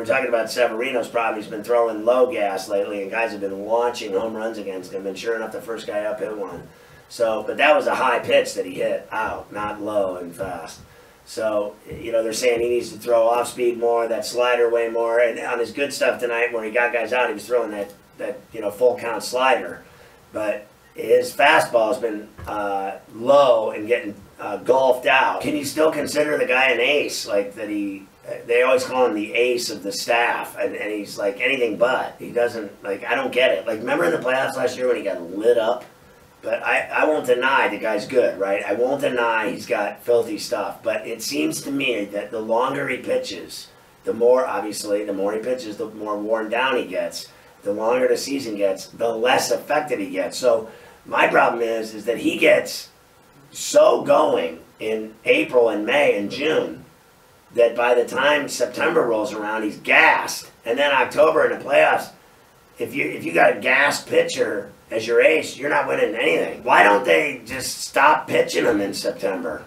We're talking about Severino's problem. He's been throwing low gas lately, and guys have been launching home runs against him. And sure enough, the first guy up hit one. So, but that was a high pitch that he hit out, not low and fast. So, you know, they're saying he needs to throw off speed more, that slider way more. And on his good stuff tonight, where he got guys out, he was throwing that, that you know, full count slider. But his fastball has been uh, low and getting uh, golfed out. Can you still consider the guy an ace? Like that he, they always call him the ace of the staff, and, and he's like anything but. He doesn't like. I don't get it. Like remember in the playoffs last year when he got lit up. But I, I won't deny the guy's good, right? I won't deny he's got filthy stuff. But it seems to me that the longer he pitches, the more, obviously, the more he pitches, the more worn down he gets. The longer the season gets, the less effective he gets. So my problem is, is that he gets so going in April and May and June that by the time September rolls around, he's gassed. And then October in the playoffs, if you if you got a gas pitcher as your ace, you're not winning anything. Why don't they just stop pitching him in September?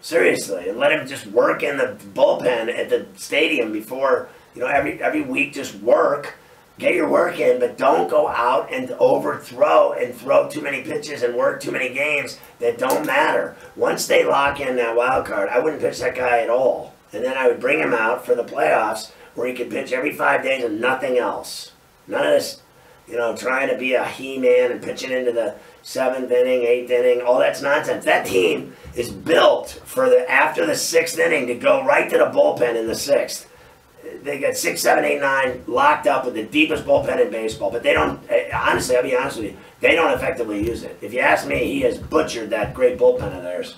Seriously, and let him just work in the bullpen at the stadium before you know every every week. Just work, get your work in, but don't go out and overthrow and throw too many pitches and work too many games that don't matter. Once they lock in that wild card, I wouldn't pitch that guy at all, and then I would bring him out for the playoffs where he could pitch every five days and nothing else. None of this you know, trying to be a he-man and pitching into the seventh inning, eighth inning, all that's nonsense. That team is built for the after the sixth inning to go right to the bullpen in the sixth. They got six, seven, eight, nine locked up with the deepest bullpen in baseball, but they don't. eh, Honestly, I'll be honest with you, they don't effectively use it. If you ask me, he has butchered that great bullpen of theirs.